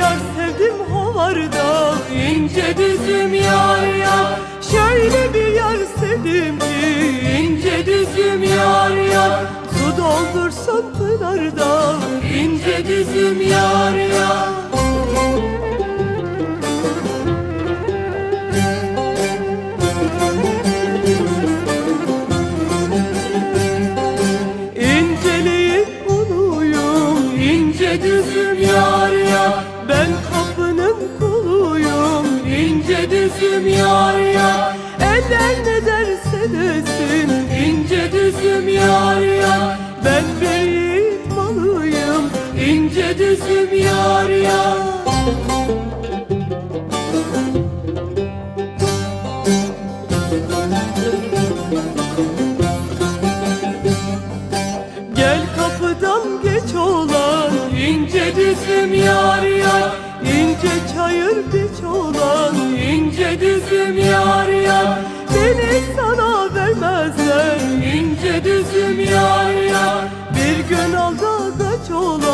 yar sevdim havarda ince düzüm yar yar. Şöyle bir yar sevdim ki. İnce düzüm yar yar. Su doldursun pınarda ince düzüm yar yar. Düzüm ya düzüm yar yar Eller ne derse desin. İnce düzüm yar yar Ben bir yiğit malıyım. İnce düzüm yar yar. Gel kapıdan geç olan ince düzüm yar yar ince çayır biç olan düzüm yar yar Bir gün aldatacak olur